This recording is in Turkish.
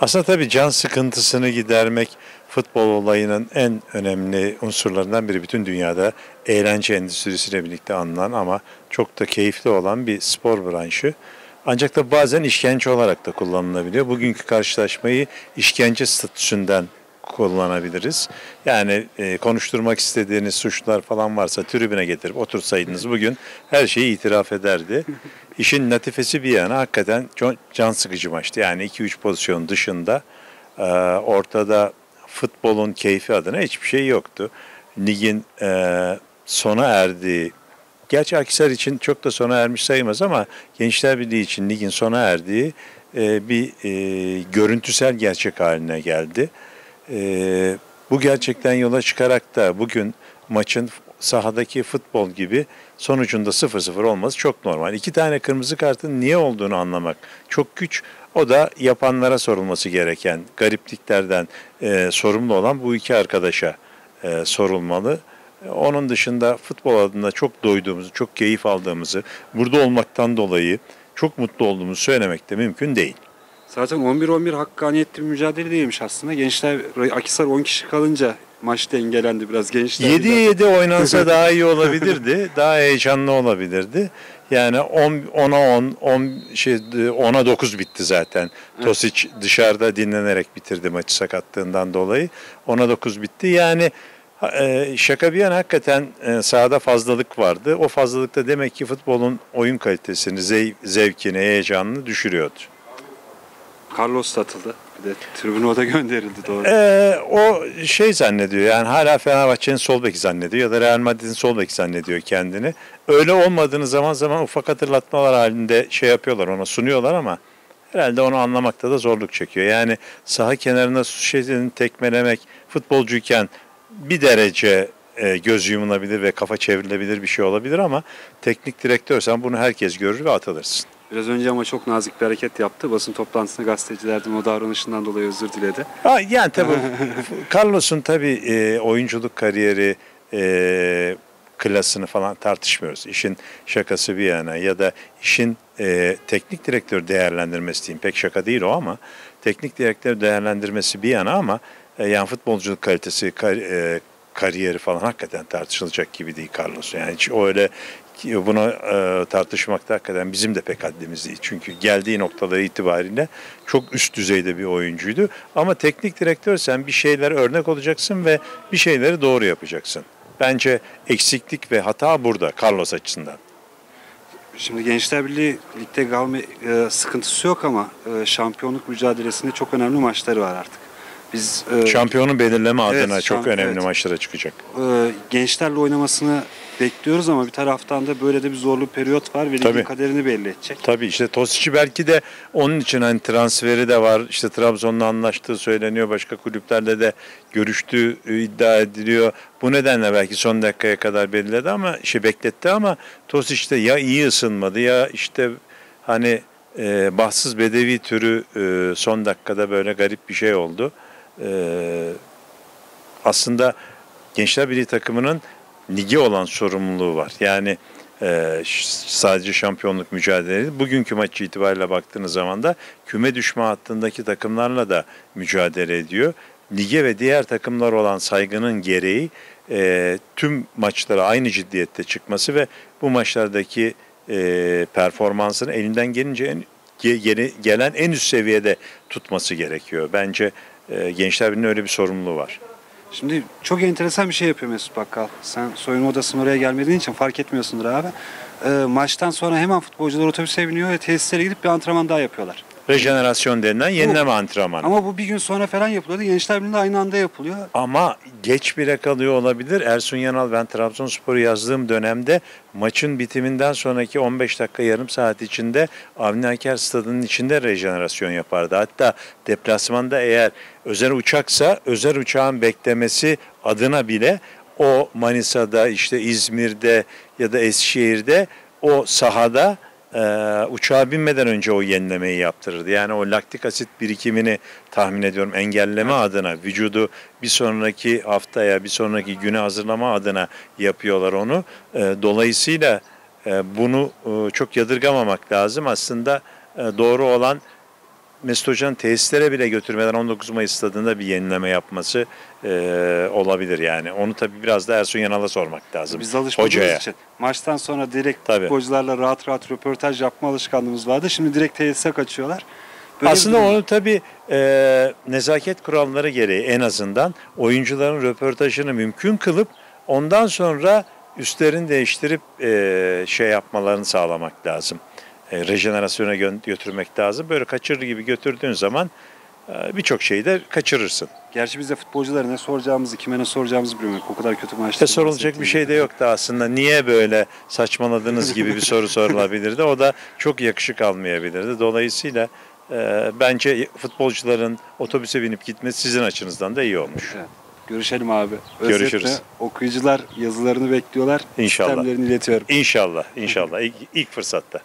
Aslında tabii can sıkıntısını gidermek futbol olayının en önemli unsurlarından biri. Bütün dünyada eğlence endüstrisiyle birlikte anılan ama çok da keyifli olan bir spor branşı. Ancak da bazen işkence olarak da kullanılabiliyor. Bugünkü karşılaşmayı işkence statüsünden kullanabiliriz. Yani e, konuşturmak istediğiniz suçlar falan varsa tribüne getirip otursaydınız bugün her şeyi itiraf ederdi. İşin latifesi bir yana hakikaten çok can sıkıcı maçtı. Yani 2-3 pozisyon dışında e, ortada futbolun keyfi adına hiçbir şey yoktu. Ligin e, sona erdiği Gerçi Akisar için çok da sona ermiş sayılmaz ama Gençler Birliği için ligin sona erdiği e, bir e, görüntüsel gerçek haline geldi. E, bu gerçekten yola çıkarak da bugün maçın sahadaki futbol gibi sonucunda 0-0 olması çok normal. İki tane kırmızı kartın niye olduğunu anlamak çok güç. O da yapanlara sorulması gereken garipliklerden e, sorumlu olan bu iki arkadaşa e, sorulmalı. Onun dışında futbol adına çok doyduğumuzu, çok keyif aldığımızı, burada olmaktan dolayı çok mutlu olduğumuzu söylemek de mümkün değil. Zaten 11-11 hakkaniyetli bir mücadele değilmiş aslında. Gençler Akisar 10 kişi kalınca maç dengelendi biraz gençler. 7'ye 7 oynansa daha iyi olabilirdi. Daha heyecanlı olabilirdi. Yani 10 10'a 10, 10 şey 10'a 9 bitti zaten. Tosic dışarıda dinlenerek bitirdi maçı sakatlığından dolayı. 10'a 9 bitti. Yani e, şaka bir yana hakikaten e, sahada fazlalık vardı. O fazlalık da demek ki futbolun oyun kalitesini, zev, zevkini, heyecanını düşürüyordu. Carlos satıldı. Bir de tribüne o da gönderildi doğru. Ee, o şey zannediyor yani hala Fenerbahçe'nin sol beki zannediyor ya da Real Madrid'in sol beki zannediyor kendini. Öyle olmadığını zaman zaman ufak hatırlatmalar halinde şey yapıyorlar ona sunuyorlar ama herhalde onu anlamakta da zorluk çekiyor. Yani saha kenarında şeyini tekmelemek futbolcuyken bir derece e, göz yumulabilir ve kafa çevrilebilir bir şey olabilir ama teknik direktörsen bunu herkes görür ve atılırsın. Biraz önce ama çok nazik bir hareket yaptı. Basın toplantısında gazetecilerden o davranışından dolayı özür diledi. Ha, yani tabii Carlos'un tabii e, oyunculuk kariyeri e, klasını falan tartışmıyoruz. İşin şakası bir yana ya da işin e, teknik direktör değerlendirmesi diyeyim. Pek şaka değil o ama teknik direktör değerlendirmesi bir yana ama e, yani futbolculuk kalitesi, kar, e, kariyeri falan hakikaten tartışılacak gibi değil Carlos. Yani hiç öyle bunu e, tartışmakta hakikaten bizim de pek haddimiz değil. Çünkü geldiği noktaları itibariyle çok üst düzeyde bir oyuncuydu. Ama teknik direktör sen bir şeyler örnek olacaksın ve bir şeyleri doğru yapacaksın. Bence eksiklik ve hata burada Carlos açısından. Şimdi Gençler Birliği ligde kalma e, sıkıntısı yok ama e, şampiyonluk mücadelesinde çok önemli maçları var artık. Biz e, şampiyonu belirleme evet, adına çok şamp- önemli evet. maçlara çıkacak. e, gençlerle oynamasını bekliyoruz ama bir taraftan da böyle de bir zorlu periyot var ve ligin kaderini belli edecek. Tabii işte Tosic'i belki de onun için hani transferi de var. İşte Trabzon'la anlaştığı söyleniyor. Başka kulüplerle de görüştüğü iddia ediliyor. Bu nedenle belki son dakikaya kadar belirledi ama şey bekletti ama Tosic de ya iyi ısınmadı ya işte hani e, bahtsız bedevi türü e, son dakikada böyle garip bir şey oldu. E, aslında Gençler Birliği takımının ligi olan sorumluluğu var. Yani e, sadece şampiyonluk mücadelesi. Bugünkü maç itibariyle baktığınız zaman da küme düşme hattındaki takımlarla da mücadele ediyor. Lige ve diğer takımlar olan saygının gereği e, tüm maçlara aynı ciddiyette çıkması ve bu maçlardaki e, performansını elinden gelince en, ge- gele- gelen en üst seviyede tutması gerekiyor. Bence e, Gençler Birliği'nin öyle bir sorumluluğu var. Şimdi çok enteresan bir şey yapıyor Mesut Bakkal. Sen soyunma odasına oraya gelmediğin için fark etmiyorsundur abi. E, maçtan sonra hemen futbolcular otobüse biniyor ve tesislere gidip bir antrenman daha yapıyorlar. Rejenerasyon denilen yenileme antrenmanı. Ama bu bir gün sonra falan yapılıyordu. Gençler Birliği'nde aynı anda yapılıyor. Ama geç bile kalıyor olabilir. Ersun Yanal ben Trabzonspor'u yazdığım dönemde maçın bitiminden sonraki 15 dakika yarım saat içinde Avni Aker stadının içinde rejenerasyon yapardı. Hatta deplasmanda eğer özel uçaksa özel uçağın beklemesi adına bile o Manisa'da işte İzmir'de ya da Eskişehir'de o sahada e, uçağa binmeden önce o yenilemeyi yaptırırdı. Yani o laktik asit birikimini tahmin ediyorum engelleme adına vücudu bir sonraki haftaya bir sonraki güne hazırlama adına yapıyorlar onu. E, dolayısıyla e, bunu e, çok yadırgamamak lazım. Aslında e, doğru olan Mesut Hoca'nın tesislere bile götürmeden 19 Mayıs stadında bir yenileme yapması e, olabilir yani. Onu tabii biraz da Ersun Yanal'a sormak lazım. Biz alışmadığımız Hocaya. için maçtan sonra direkt Tabii. futbolcularla rahat rahat röportaj yapma alışkanlığımız vardı. Şimdi direkt tesise kaçıyorlar. Böyle Aslında onu tabii e, nezaket kuralları gereği en azından oyuncuların röportajını mümkün kılıp ondan sonra üstlerini değiştirip e, şey yapmalarını sağlamak lazım. E, rejenerasyona gö- götürmek lazım. Böyle kaçırır gibi götürdüğün zaman e, birçok şeyi de kaçırırsın. Gerçi biz de futbolculara ne soracağımızı, kime ne soracağımızı bilmiyoruz. O kadar kötü maçlar. İşte sorulacak bir şey de yoktu aslında. Niye böyle saçmaladınız gibi bir soru sorulabilirdi. O da çok yakışık almayabilirdi. Dolayısıyla e, bence futbolcuların otobüse binip gitmesi sizin açınızdan da iyi olmuş. Evet. Görüşelim abi. Görüşürüz. Özetle okuyucular yazılarını bekliyorlar. İnşallah. İletiyorum. İnşallah, inşallah. İlk, ilk fırsatta.